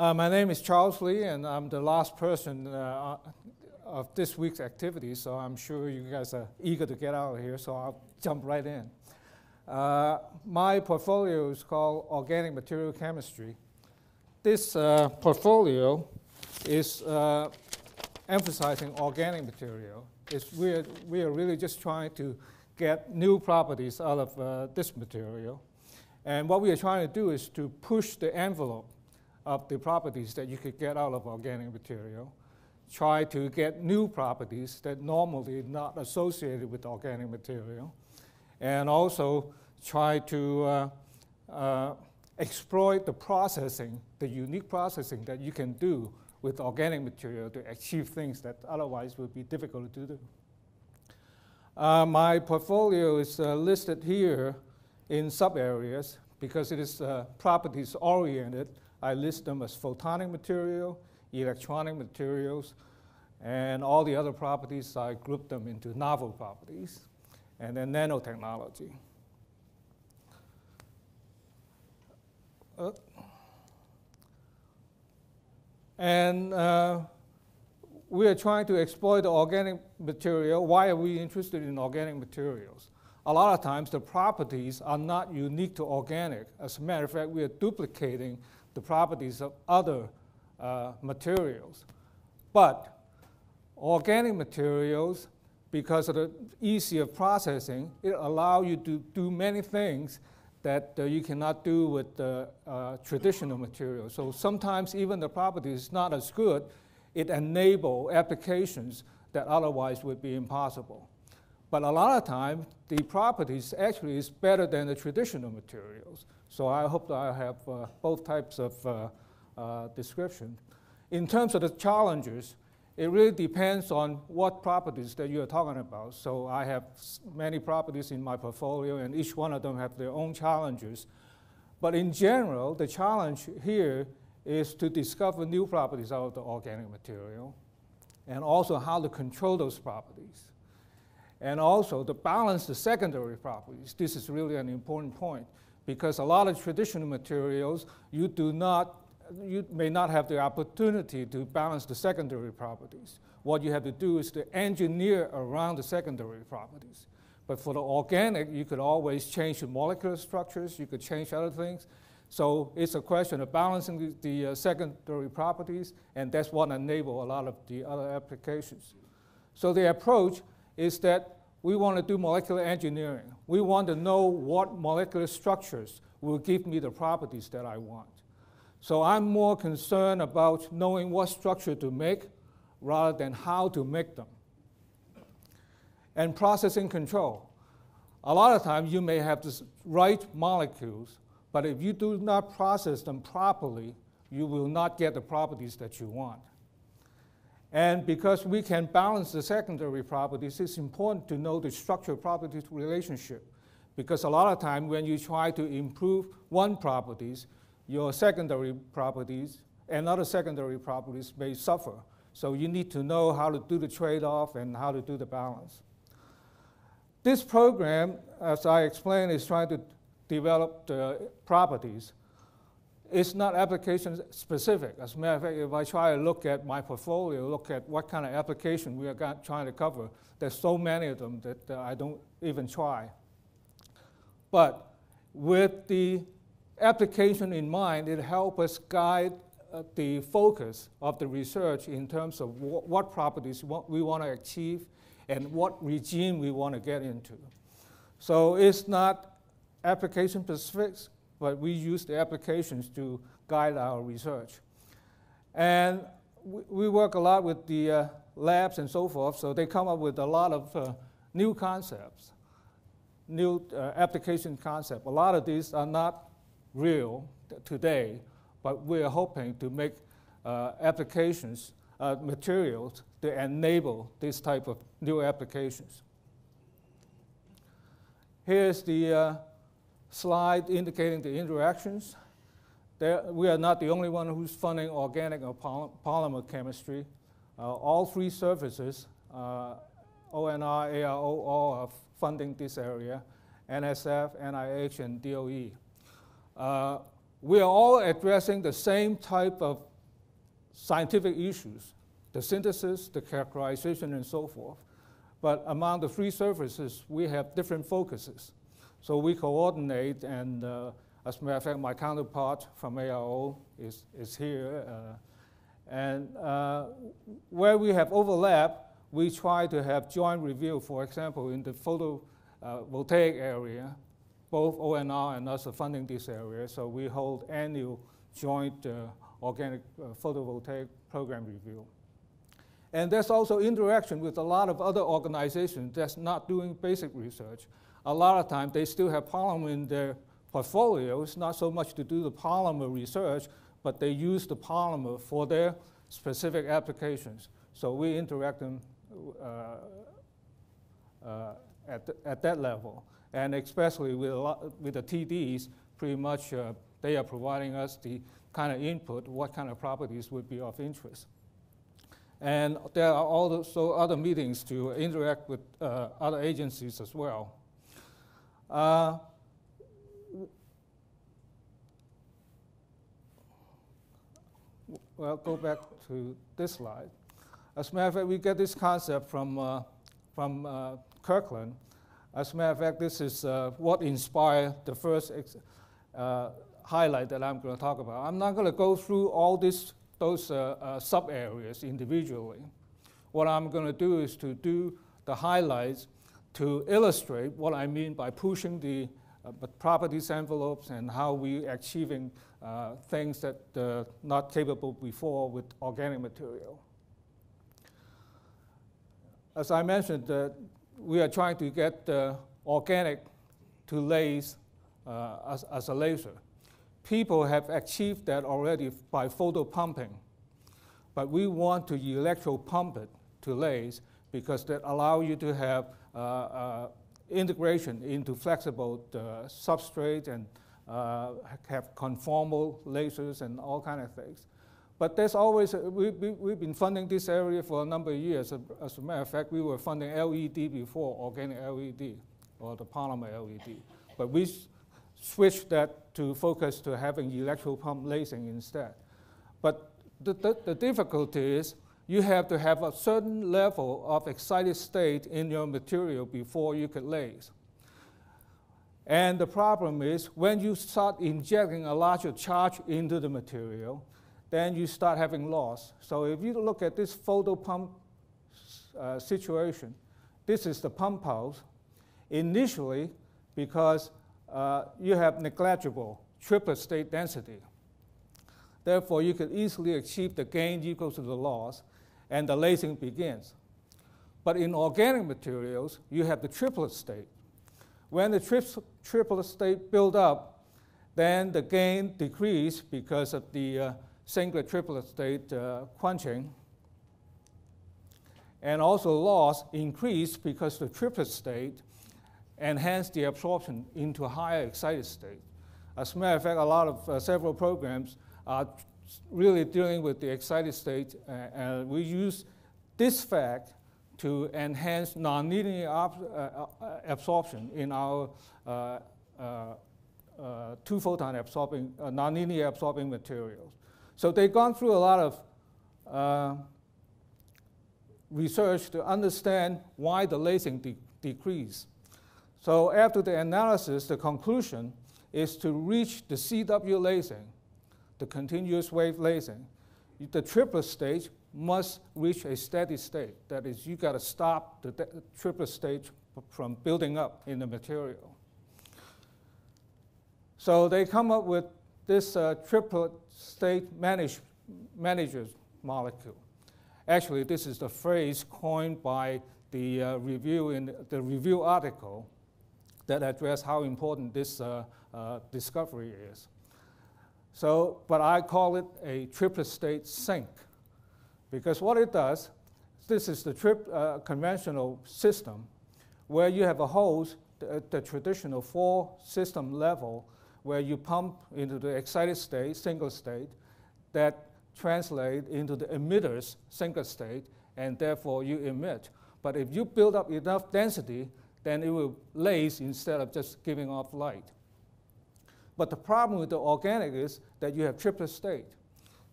Uh, my name is Charles Lee, and I'm the last person uh, of this week's activity, so I'm sure you guys are eager to get out of here, so I'll jump right in. Uh, my portfolio is called Organic Material Chemistry. This uh, portfolio is uh, emphasizing organic material. It's, we're, we are really just trying to get new properties out of uh, this material. And what we are trying to do is to push the envelope of the properties that you could get out of organic material, try to get new properties that normally not associated with organic material, and also try to uh, uh, exploit the processing, the unique processing that you can do with organic material to achieve things that otherwise would be difficult to do. Uh, my portfolio is uh, listed here in sub-areas because it is uh, properties oriented I list them as photonic material, electronic materials, and all the other properties, I group them into novel properties, and then nanotechnology. Uh, and uh, we are trying to exploit the organic material. Why are we interested in organic materials? A lot of times the properties are not unique to organic. As a matter of fact, we are duplicating the properties of other uh, materials. But organic materials, because of the easier processing, it allows you to do many things that uh, you cannot do with the uh, traditional materials. So sometimes even the property is not as good, it enables applications that otherwise would be impossible. But a lot of times, the properties actually is better than the traditional materials. So I hope that I have uh, both types of uh, uh, description. In terms of the challenges, it really depends on what properties that you are talking about. So I have many properties in my portfolio, and each one of them have their own challenges. But in general, the challenge here is to discover new properties out of the organic material, and also how to control those properties. And also to balance the secondary properties. This is really an important point because a lot of traditional materials, you do not, you may not have the opportunity to balance the secondary properties. What you have to do is to engineer around the secondary properties. But for the organic, you could always change the molecular structures, you could change other things. So it's a question of balancing the, the uh, secondary properties, and that's what enables a lot of the other applications. So the approach is that we want to do molecular engineering. We want to know what molecular structures will give me the properties that I want. So I'm more concerned about knowing what structure to make rather than how to make them. And processing control. A lot of times you may have the right molecules, but if you do not process them properly, you will not get the properties that you want. And because we can balance the secondary properties, it's important to know the structural properties relationship. Because a lot of time when you try to improve one properties, your secondary properties and other secondary properties may suffer. So you need to know how to do the trade-off and how to do the balance. This program, as I explained, is trying to develop the properties it's not application specific. As a matter of fact, if I try to look at my portfolio, look at what kind of application we are trying to cover, there's so many of them that uh, I don't even try. But with the application in mind, it helps us guide uh, the focus of the research in terms of wh what properties we want to achieve and what regime we want to get into. So it's not application specific, but we use the applications to guide our research. And we, we work a lot with the uh, labs and so forth, so they come up with a lot of uh, new concepts, new uh, application concepts. A lot of these are not real today, but we're hoping to make uh, applications, uh, materials to enable this type of new applications. Here's the uh, slide indicating the interactions. There, we are not the only one who's funding organic or polymer chemistry. Uh, all three services, uh, ONR, ARO, all are funding this area, NSF, NIH, and DOE. Uh, we are all addressing the same type of scientific issues, the synthesis, the characterization, and so forth. But among the three services, we have different focuses. So we coordinate, and uh, as a matter of fact, my counterpart from ARO is, is here. Uh, and uh, where we have overlap, we try to have joint review. For example, in the photovoltaic uh, area, both ONR and us are funding this area, so we hold annual joint uh, organic uh, photovoltaic program review. And there's also interaction with a lot of other organizations that's not doing basic research. A lot of times they still have polymer in their portfolios, not so much to do the polymer research, but they use the polymer for their specific applications. So we interact them uh, uh, at, at that level. And especially with, lot, with the TDs, pretty much uh, they are providing us the kind of input, what kind of properties would be of interest. And there are also other meetings to interact with uh, other agencies as well. Uh, well, go back to this slide. As a matter of fact, we get this concept from, uh, from uh, Kirtland. As a matter of fact, this is uh, what inspired the first uh, highlight that I'm going to talk about. I'm not going to go through all this those uh, uh, sub-areas individually. What I'm going to do is to do the highlights to illustrate what I mean by pushing the uh, properties envelopes and how we are achieving uh, things that uh, not capable before with organic material. As I mentioned, uh, we are trying to get organic to lase as, as a laser people have achieved that already by photo pumping. But we want to electro pump it to lase because that allow you to have uh, uh, integration into flexible uh, substrate and uh, have conformal lasers and all kind of things. But there's always, we, we, we've been funding this area for a number of years. As a matter of fact, we were funding LED before, organic LED, or the polymer LED. But we switched that to focus to having electro pump lasing instead. But the, the, the, difficulty is you have to have a certain level of excited state in your material before you can lase. And the problem is when you start injecting a larger charge into the material, then you start having loss. So if you look at this photo pump uh, situation, this is the pump pulse. Initially, because uh, you have negligible triplet state density. Therefore, you could easily achieve the gain equal to the loss, and the lasing begins. But in organic materials, you have the triplet state. When the tri triplet state build up, then the gain decrease because of the uh, singlet triplet state uh, quenching. And also loss increase because the triplet state enhance the absorption into higher excited state. As a matter of fact, a lot of uh, several programs are really dealing with the excited state, uh, and we use this fact to enhance nonlinear uh, uh, absorption in our uh, uh, two photon absorbing, nonlinear absorbing materials. So they've gone through a lot of research to understand why the lasing de decrease. So after the analysis, the conclusion is to reach the CW lasing, the continuous wave lasing. The triplet state must reach a steady state. That is, you got to stop the triplet state from building up in the material. So they come up with this uh, triplet state manage, managers molecule. Actually, this is the phrase coined by the uh, review in the review article that address how important this uh, uh, discovery is. So, but I call it a triplet state sink because what it does, this is the trip, uh, conventional system where you have a hose, the, the traditional four system level, where you pump into the excited state, singlet state, that translate into the emitter's singlet state, and therefore you emit. But if you build up enough density, then it will lase instead of just giving off light. But the problem with the organic is that you have triplet state.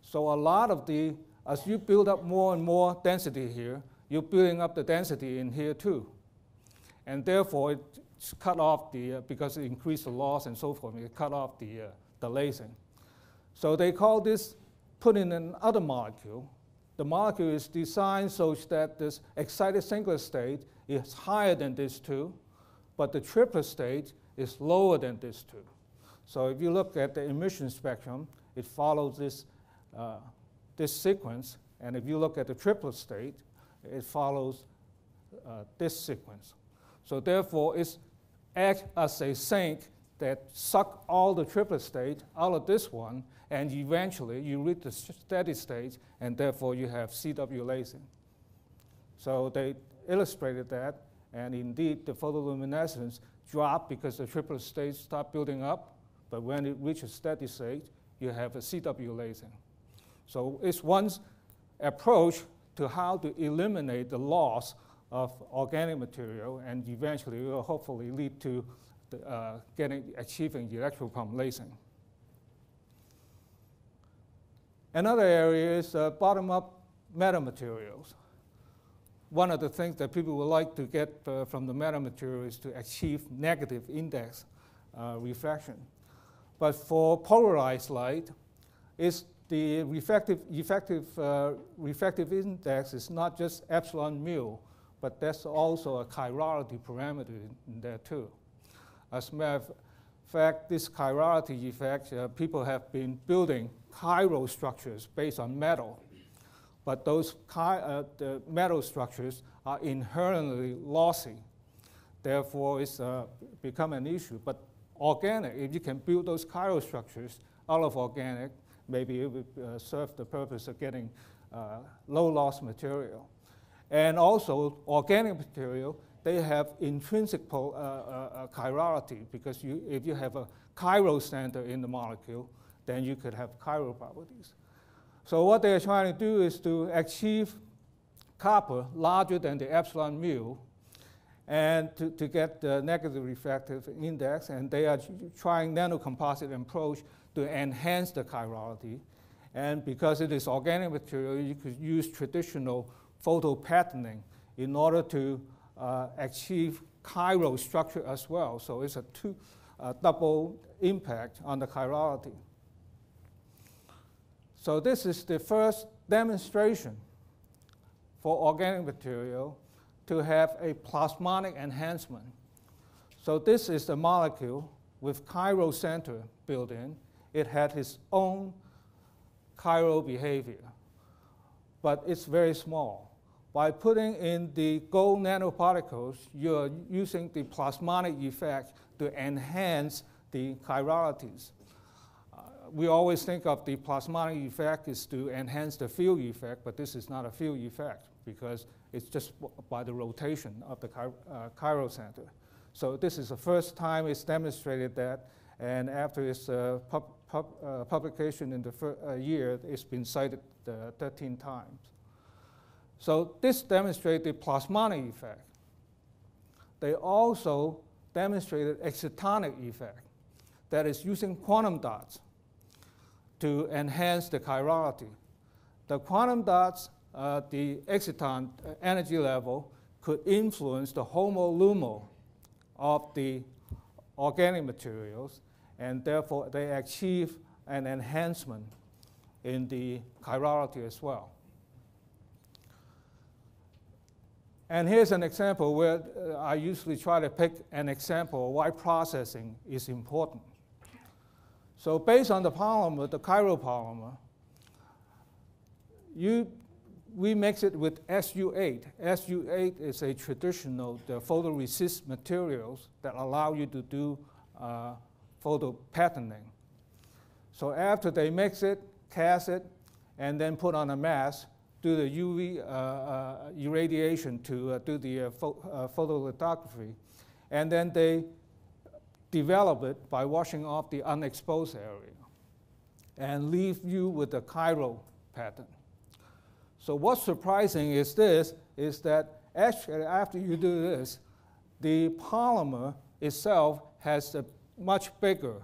So a lot of the as you build up more and more density here, you're building up the density in here too. And therefore, it's cut off the, uh, because it increased the loss and so forth, it cut off the, uh, the lasing. So they call this put in another molecule. The molecule is designed so that this excited singlet state is higher than this two, but the triplet state is lower than this two. So if you look at the emission spectrum, it follows this, uh, this sequence. And if you look at the triplet state, it follows uh, this sequence. So therefore, it's act as a sink that suck all the triplet state out of this one, and eventually you reach the steady state, and therefore you have CW lasing. So they illustrated that, and indeed the photoluminescence dropped because the triplet state stopped building up, but when it reaches steady state, you have a CW lasing. So it's one approach to how to eliminate the loss of organic material and eventually will hopefully lead to the, uh, getting, achieving electropump lasing. Another area is uh, bottom-up metamaterials. One of the things that people would like to get uh, from the metamaterial is to achieve negative index uh, refraction. But for polarized light, it's the reflective, effective uh, refractive index is not just epsilon mu, but there's also a chirality parameter in there too. As a matter of fact, this chirality effect, uh, people have been building chiral structures based on metal, but those uh, the metal structures are inherently lossy. Therefore, it's uh, become an issue. But organic, if you can build those chiral structures out of organic, maybe it would uh, serve the purpose of getting uh, low loss material. And also, organic material, they have intrinsic uh, uh, uh, chirality because you, if you have a chiral center in the molecule, then you could have chiral properties. So what they're trying to do is to achieve kappa larger than the epsilon mu and to, to get the negative refractive index, and they are trying nanocomposite approach to enhance the chirality. And because it is organic material, you could use traditional photo patterning in order to uh, achieve chiral structure as well. So it's a two, uh, double impact on the chirality. So this is the first demonstration for organic material to have a plasmonic enhancement. So this is the molecule with chiral center built in. It had its own chiral behavior, but it's very small. By putting in the gold nanoparticles, you're using the plasmonic effect to enhance the chiralities. Uh, we always think of the plasmonic effect is to enhance the field effect, but this is not a field effect because it's just by the rotation of the uh, chiral center. So this is the first time it's demonstrated that, and after its uh, pub, pub, uh, publication in the uh, year, it's been cited uh, 13 times. So this demonstrated the plasmonic effect. They also demonstrated excitonic effect, that is using quantum dots to enhance the chirality. The quantum dots uh, the exciton uh, energy level could influence the HOMO-LUMO of the organic materials, and therefore they achieve an enhancement in the chirality as well. And here's an example where uh, I usually try to pick an example of why processing is important. So based on the polymer, the chiral polymer, you we mix it with SU8. SU8 is a traditional the photoresist materials that allow you to do uh, photo patterning. So after they mix it, cast it, and then put on a mask, do the UV uh, uh, irradiation to uh, do the uh, uh, photolithography, and then they develop it by washing off the unexposed area and leave you with a chiral pattern. So what's surprising is this, is that actually after you do this, the polymer itself has a much bigger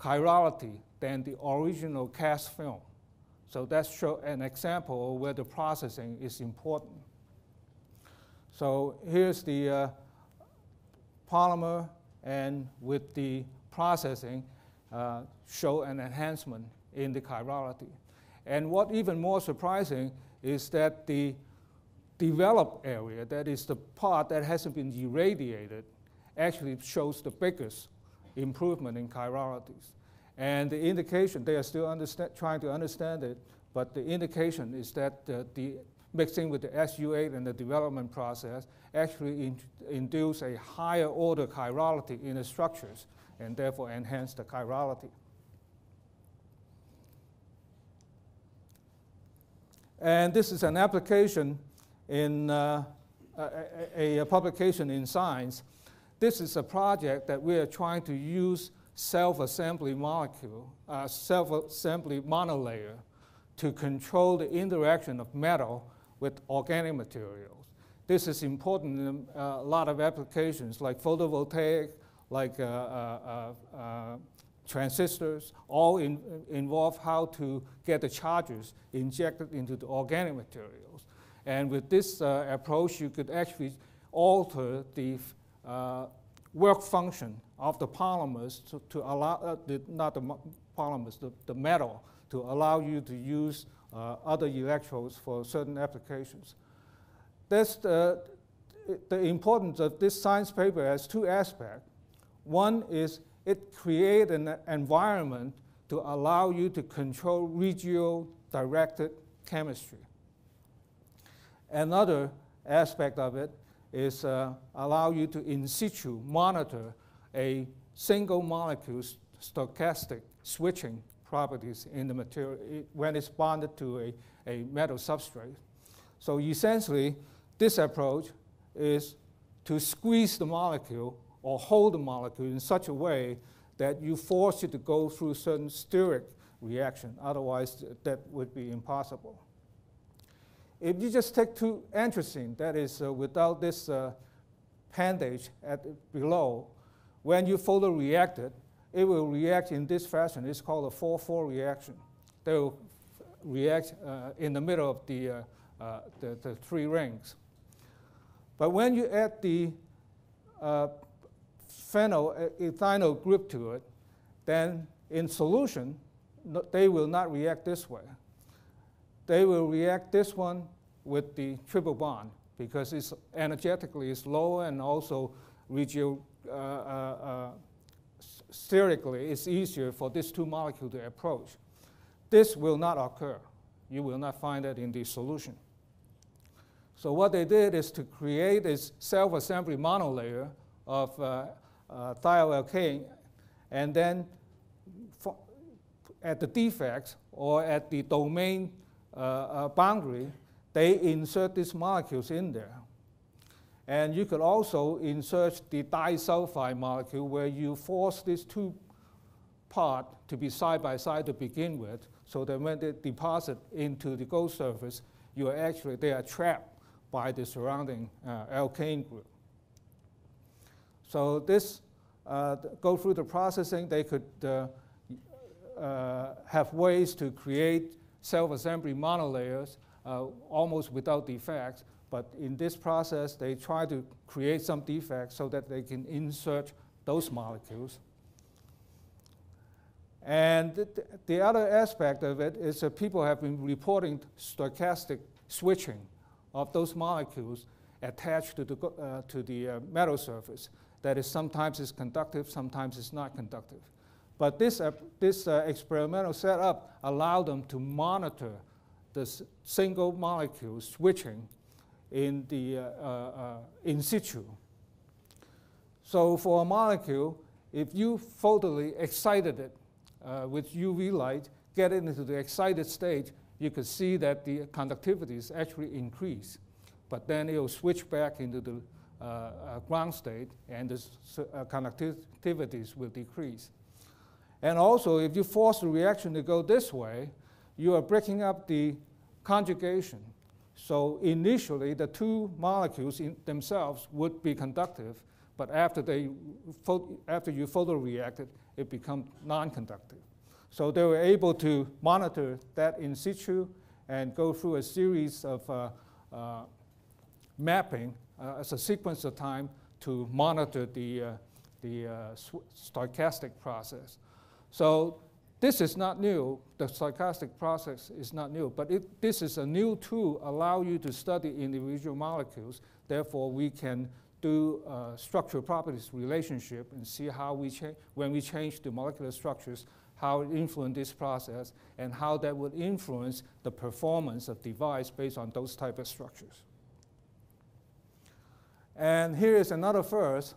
chirality than the original cast film. So that's show an example where the processing is important. So here's the uh, polymer, and with the processing, uh, show an enhancement in the chirality. And what even more surprising is that the developed area, that is the part that hasn't been irradiated, actually shows the biggest improvement in chiralities. And the indication, they are still trying to understand it, but the indication is that the mixing with the SU8 and the development process actually in, induce a higher order chirality in the structures and therefore enhance the chirality. And this is an application in uh, a, a, publication in Science. This is a project that we are trying to use self-assembly molecule, uh, self-assembly monolayer to control the interaction of metal with organic materials. This is important in uh, a lot of applications like photovoltaic, like uh, uh, uh transistors, all in, involve how to get the charges injected into the organic materials. And with this uh, approach, you could actually alter the uh, work function of the polymers to, to allow, uh, the, not the polymers, the, the metal, to allow you to use uh, other electrodes for certain applications. That's the, the importance of this science paper has two aspects. One is it creates an environment to allow you to control regio directed chemistry. Another aspect of it is uh, allow you to in situ monitor a single molecule stochastic switching properties in the material when it's bonded to a, a metal substrate. So essentially, this approach is to squeeze the molecule or hold the molecule in such a way that you force it to go through certain steric reaction. Otherwise, that would be impossible. If you just take two anthracene, that is uh, without this uh, bandage at below, when you photoreact it, it will react in this fashion. It's called a 4-4 reaction. They will react uh, in the middle of the, uh, uh, the, the, three rings. But when you add the uh, phenyl uh, group to it, then in solution, they will not react this way. They will react this one with the triple bond because it's energetically it's lower and also regio, uh, uh, sterically, it's easier for these two molecules to approach. This will not occur. You will not find that in the solution. So what they did is to create this self-assembly monolayer of uh, uh, thioalkane, and then at the defects or at the domain uh, uh, boundary, they insert these molecules in there. And you could also insert the disulfide molecule where you force these two parts to be side by side to begin with, so that when they deposit into the gold surface, you are actually, they are trapped by the surrounding uh, alkane group. So this, uh, go through the processing, they could uh, uh have ways to create self-assembly monolayers uh, almost without defects, but in this process, they try to create some defects so that they can insert those molecules. And th the other aspect of it is that people have been reporting stochastic switching of those molecules attached to the, uh, to the uh, metal surface. That is, sometimes it's conductive, sometimes it's not conductive. But this, uh, this uh, experimental setup allowed them to monitor the single molecule switching in the uh, uh, in situ. So for a molecule, if you photally excited it uh, with UV light, get it into the excited state, you could see that the conductivities actually increase. But then it will switch back into the uh, uh, ground state and the uh, conductivities will decrease. And also, if you force the reaction to go this way, you are breaking up the conjugation. So initially, the two molecules in themselves would be conductive, but after, they, after you photoreact it, it becomes non-conductive. So they were able to monitor that in situ and go through a series of uh, uh, mapping uh, as a sequence of time to monitor the, uh, the uh, stochastic process. So this is not new. The stochastic process is not new, but it, this is a new tool allow you to study individual molecules. Therefore, we can do uh, structural properties relationship and see how we change when we change the molecular structures, how it influence this process, and how that would influence the performance of device based on those type of structures. And here is another first.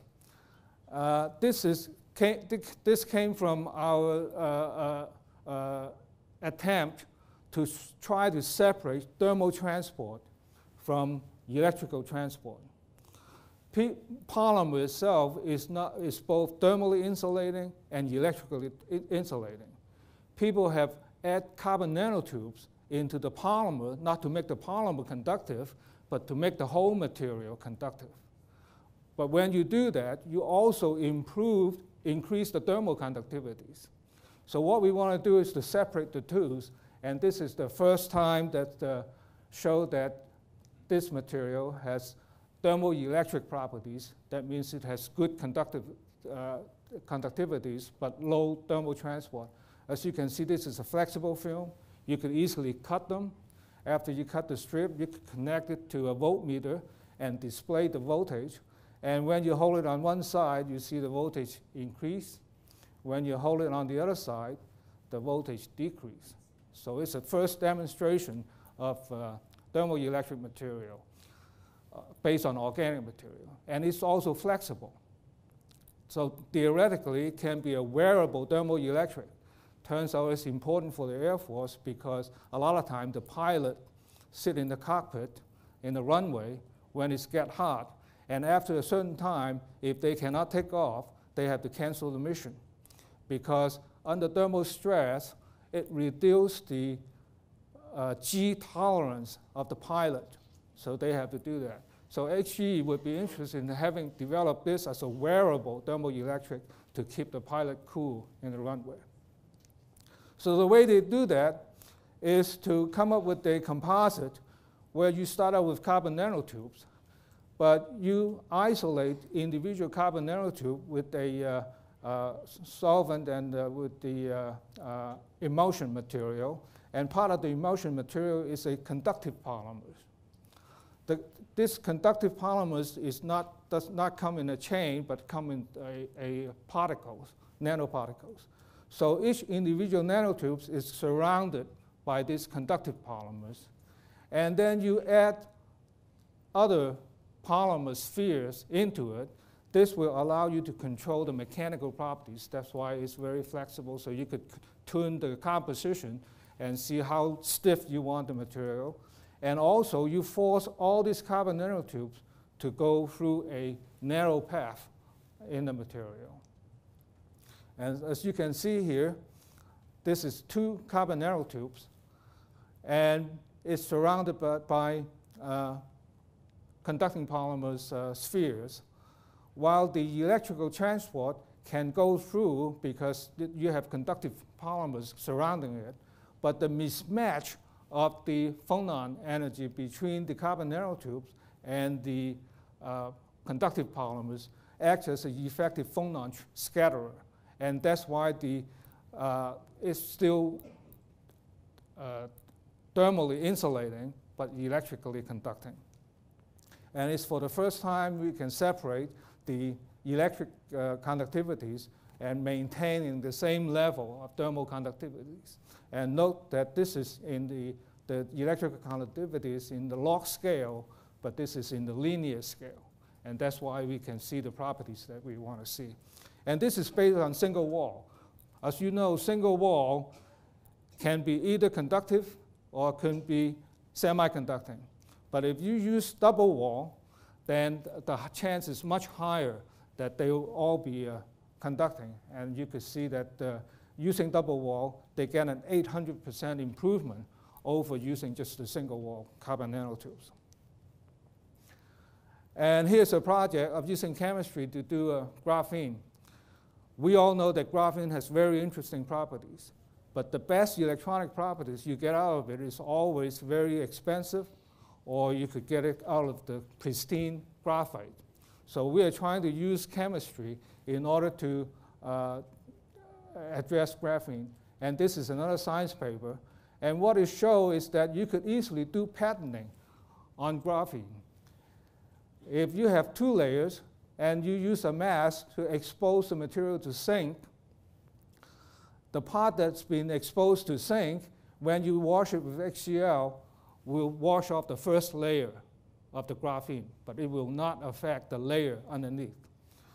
Uh, this, is, came, this came from our uh, uh, uh attempt to try to separate thermal transport from electrical transport. P polymer itself is, not, is both thermally insulating and electrically insulating. People have add carbon nanotubes into the polymer, not to make the polymer conductive, but to make the whole material conductive. But when you do that, you also improve, increase the thermal conductivities. So what we want to do is to separate the two, and this is the first time that uh, show that this material has thermoelectric properties. That means it has good conductive, uh, conductivities, but low thermal transport. As you can see, this is a flexible film. You could easily cut them. After you cut the strip, you can connect it to a voltmeter and display the voltage. And when you hold it on one side, you see the voltage increase. When you hold it on the other side, the voltage decrease. So it's a first demonstration of uh, thermoelectric material uh, based on organic material. And it's also flexible. So theoretically, it can be a wearable thermoelectric. Turns out it's important for the Air Force because a lot of times the pilot sit in the cockpit in the runway when it's get hot and after a certain time, if they cannot take off, they have to cancel the mission. Because under thermal stress, it reduces the uh, G tolerance of the pilot. So they have to do that. So HE would be interested in having developed this as a wearable thermoelectric to keep the pilot cool in the runway. So the way they do that is to come up with a composite where you start out with carbon nanotubes but you isolate individual carbon nanotube with a uh, uh, solvent and uh, with the uh, uh, emulsion material. And part of the emulsion material is a conductive polymer. The, this conductive polymer is not, does not come in a chain, but come in a, a particles, nanoparticles. So each individual nanotube is surrounded by these conductive polymers. And then you add other polymer spheres into it, this will allow you to control the mechanical properties. That's why it's very flexible, so you could tune the composition and see how stiff you want the material. And also, you force all these carbon nanotubes to go through a narrow path in the material. And as you can see here, this is two carbon nanotubes, and it's surrounded by, by uh, conducting polymers uh, spheres, while the electrical transport can go through because you have conductive polymers surrounding it, but the mismatch of the phonon energy between the carbon nanotubes and the uh, conductive polymers acts as an effective phonon scatterer. And that's why the, uh, it's still uh, thermally insulating, but electrically conducting. And it's for the first time we can separate the electric uh, conductivities and maintaining the same level of thermal conductivities. And note that this is in the, the electrical conductivities in the log scale, but this is in the linear scale. And that's why we can see the properties that we want to see. And this is based on single wall. As you know, single wall can be either conductive or can be semiconducting. But if you use double wall, then the chance is much higher that they will all be uh, conducting. And you could see that uh, using double wall, they get an 800% improvement over using just the single wall carbon nanotubes. And here's a project of using chemistry to do a graphene. We all know that graphene has very interesting properties. But the best electronic properties you get out of it is always very expensive, or you could get it out of the pristine graphite. So we are trying to use chemistry in order to uh, address graphene. And this is another science paper. And what it shows is that you could easily do patterning on graphene. If you have two layers and you use a mask to expose the material to zinc, the part that's been exposed to zinc, when you wash it with HCl, will wash off the first layer of the graphene, but it will not affect the layer underneath.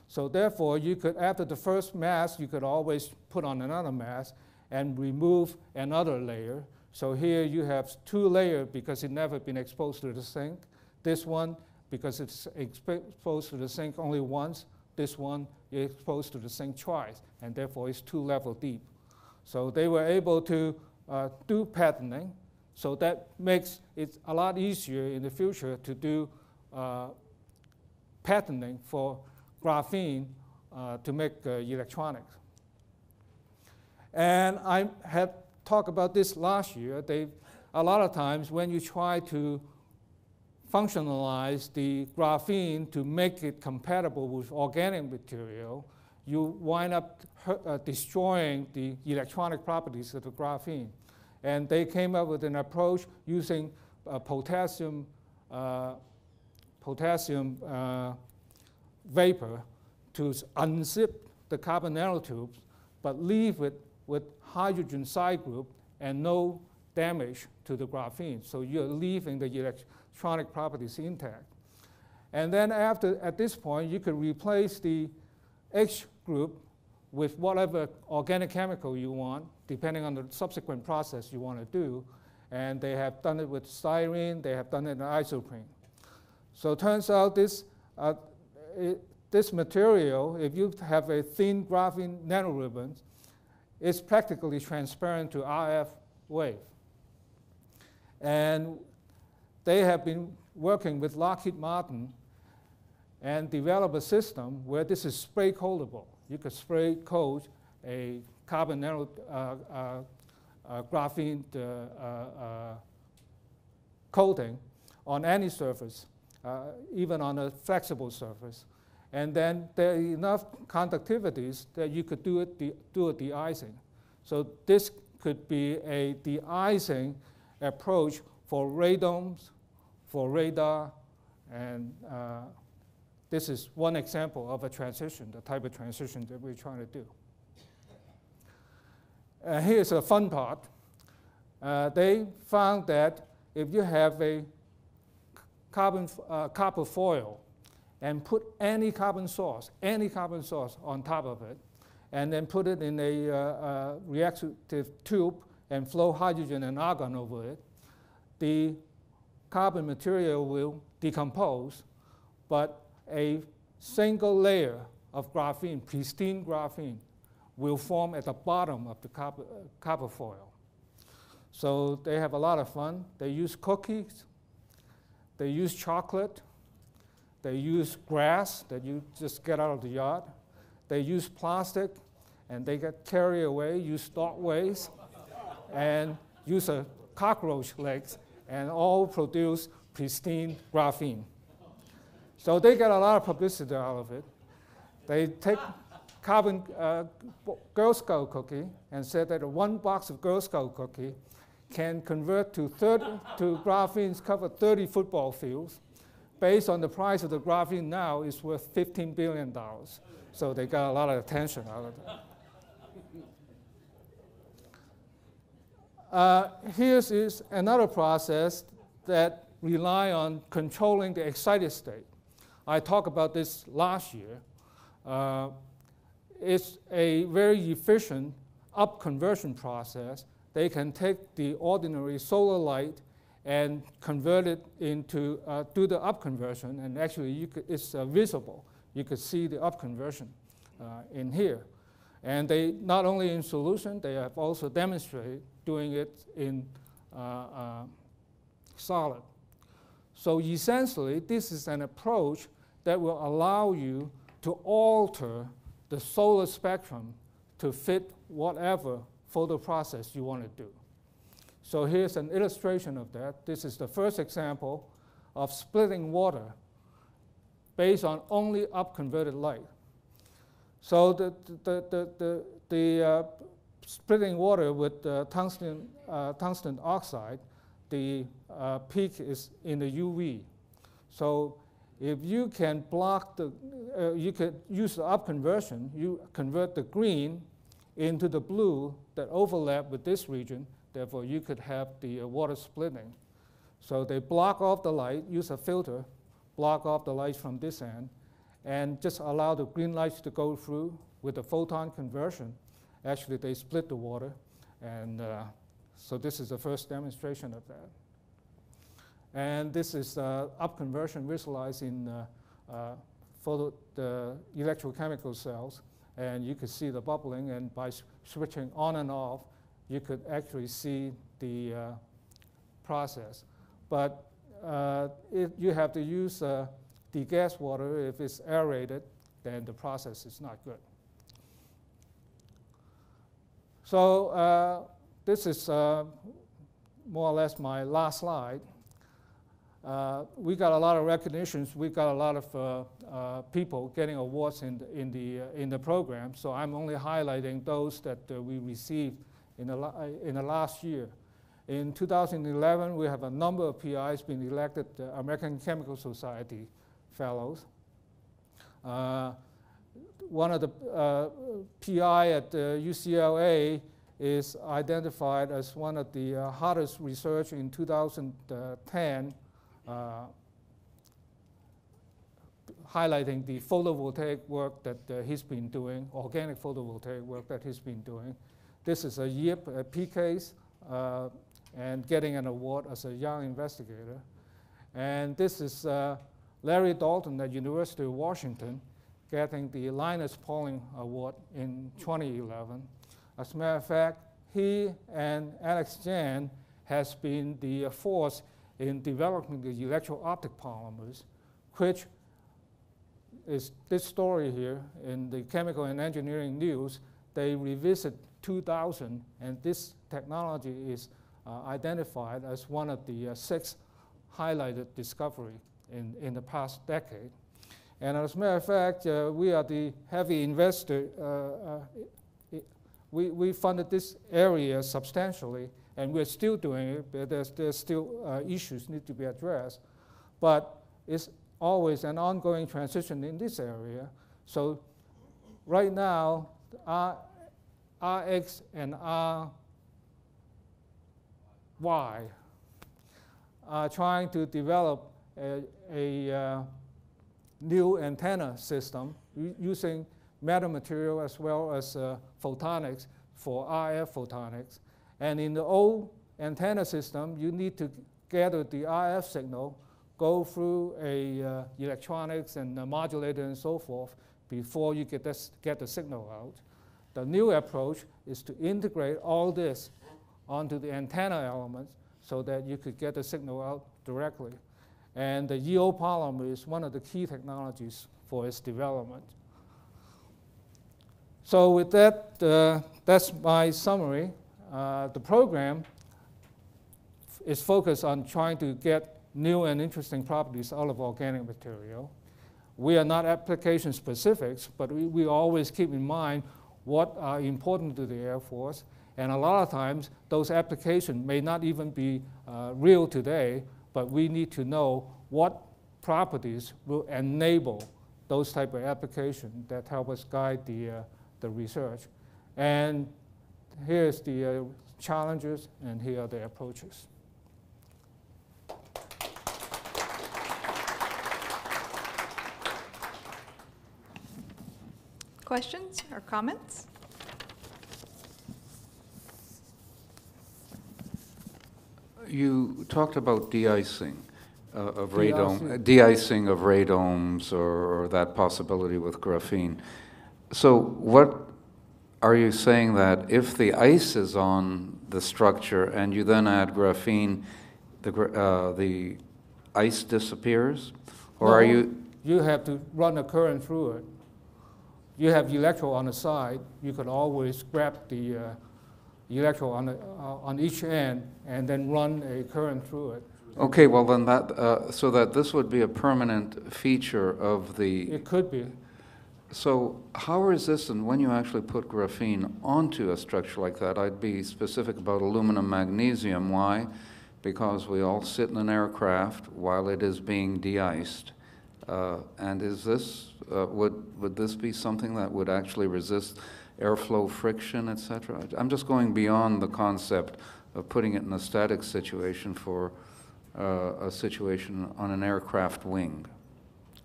So therefore, you could, after the first mask, you could always put on another mask and remove another layer. So here you have two layers because it never been exposed to the zinc. This one, because it's exposed to the zinc only once, this one is exposed to the zinc twice, and therefore it's two level deep. So they were able to uh, do patterning, so that makes it a lot easier in the future to do uh, patterning for graphene uh, to make uh, electronics. And I had talked about this last year. They, a lot of times when you try to functionalize the graphene to make it compatible with organic material, you wind up uh, destroying the electronic properties of the graphene. And they came up with an approach using uh, potassium, uh, potassium uh, vapor to unzip the carbon nanotubes, but leave it with hydrogen side group and no damage to the graphene. So you're leaving the electronic properties intact. And then after, at this point, you could replace the H group with whatever organic chemical you want, depending on the subsequent process you want to do. And they have done it with styrene, they have done it in isoprene. So it turns out this, uh, it, this material, if you have a thin graphene nanoribbon, is practically transparent to RF wave. And they have been working with Lockheed Martin and develop a system where this is spray coatable you could spray coat a carbon nano uh, uh, uh, coating on any surface, even on a flexible surface. And then there are enough conductivities that you could do, it de do a de-icing. So this could be a de-icing approach for radomes, for radar, and uh, this is one example of a transition, the type of transition that we're trying to do. Uh, here's a fun part. Uh, they found that if you have a carbon uh, copper foil and put any carbon source, any carbon source on top of it, and then put it in a uh, uh, reactive tube and flow hydrogen and argon over it, the carbon material will decompose, but a single layer of graphene, pristine graphene, will form at the bottom of the copper, uh, copper foil. So they have a lot of fun. They use cookies, they use chocolate, they use grass that you just get out of the yard, they use plastic, and they get carried away, use dog waste, and use a cockroach legs, and all produce pristine graphene. So they get a lot of publicity out of it. They take carbon uh, Girl Scout cookie and said that one box of Girl Scout cookie can convert to, 30, to graphenes cover 30 football fields. Based on the price of the graphene now, it's worth $15 billion. So they got a lot of attention out of it. Uh, here's is another process that rely on controlling the excited state. I talked about this last year. Uh, it's a very efficient up conversion process. They can take the ordinary solar light and convert it into, uh, do the up conversion, and actually could, it's uh, visible. You could see the up conversion uh, in here. And they, not only in solution, they have also demonstrated doing it in uh, uh, solid. So essentially, this is an approach that will allow you to alter the solar spectrum to fit whatever photo process you want to do. So here's an illustration of that. This is the first example of splitting water based on only upconverted light. So the, the, the, the, the uh, splitting water with uh, tungsten, uh, tungsten oxide, the uh, peak is in the UV. So if you can block the, uh, you could use the up conversion, you convert the green into the blue that overlap with this region, therefore you could have the uh, water splitting. So they block off the light, use a filter, block off the light from this end, and just allow the green lights to go through with the photon conversion. Actually, they split the water, and uh, so this is the first demonstration of that. And this is uh, up conversion visualized in uh, uh, photo, the electrochemical cells, and you could see the bubbling, and by switching on and off, you could actually see the uh, process. But uh, if you have to use uh, water, if it's aerated, then the process is not good. So uh, this is more or less my last slide. Uh, we got a lot of recognitions. We got a lot of uh, uh, people getting awards in the, in the, uh, in the program. So I'm only highlighting those that we received in the, in the last year. In 2011, we have a number of PIs being elected American Chemical Society fellows. One of the PI at UCLA is identified as one of the uh, hottest research in 2010, uh, highlighting the photovoltaic work that uh, he's been doing, organic photovoltaic work that he's been doing. This is a a PECASE, uh, and getting an award as a young investigator. And this is uh, Larry Dalton at University of Washington getting the Linus Pauling Award in 2011. As a matter of fact, he and Alex Jen has been the force in developing the electro-optic polymers, which is this story here in the Chemical and Engineering News. They revisit 2000, and this technology is uh, identified as one of the uh, six highlighted discovery in, in the past decade. And as a matter of fact, uh, we are the heavy investor. Uh, uh, we, we funded this area substantially, and we're still doing it, but there's, there's still uh, issues need to be addressed. But it's always an ongoing transition in this area. So right now, R, Rx and RY are trying to develop a, a uh, new antenna system using metamaterial as well as uh, photonics for RF photonics. And in the old antenna system, you need to gather the RF signal, go through a uh, electronics and a modulator and so forth before you get, this, get the signal out. The new approach is to integrate all this onto the antenna elements so that you could get the signal out directly. And the EO polymer is one of the key technologies for its development. So with that, uh, that's my summary. Uh, the program is focused on trying to get new and interesting properties out of organic material. We are not application specifics, but we, we always keep in mind what are important to the Air Force. And a lot of times, those applications may not even be uh, real today, but we need to know what properties will enable those type of applications that help us guide the, uh, the research. And here's the uh, challenges, and here are the approaches. Questions or comments? You talked about de-icing uh, of radome, de-icing of radomes or, or, that possibility with graphene. So what are you saying that if the ice is on the structure and you then add graphene, the, uh, the ice disappears? Or no, are you? You have to run a current through it. You have electrode on the side. You could always grab the, uh, electrode on, the, uh, on each end and then run a current through it. Okay, well then that, uh, so that this would be a permanent feature of the, It could be. So how resistant, when you actually put graphene onto a structure like that, I'd be specific about aluminum magnesium. Why? Because we all sit in an aircraft while it is being de-iced. Uh, And is this, uh, would, would this be something that would actually resist airflow friction, et cetera? I'm just going beyond the concept of putting it in a static situation for uh, a situation on an aircraft wing.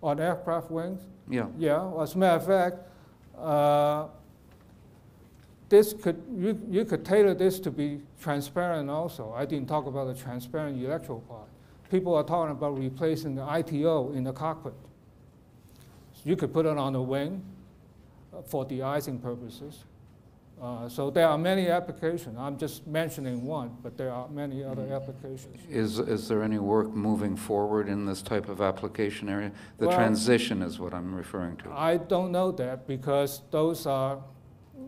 On aircraft wings, Yeah, yeah, as a matter of fact, uh, this could, you, you could tailor this to be transparent also. I didn't talk about the transparent electrode part. People are talking about replacing the ITO in the cockpit. You could put it on the wing uh, for de-icing purposes. Uh, So there are many applications. I'm just mentioning one, but there are many other applications. Is, is there any work moving forward in this type of application area? The Well- transition is what I'm referring to. I don't know that because those are,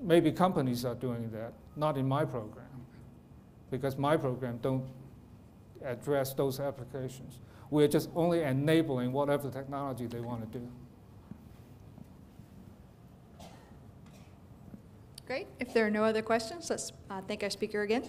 maybe companies are doing that, not in my program. Because my program don't address those applications. We're just only enabling whatever technology they want to do. Great. If there are no other questions, let's uh, thank our speaker again.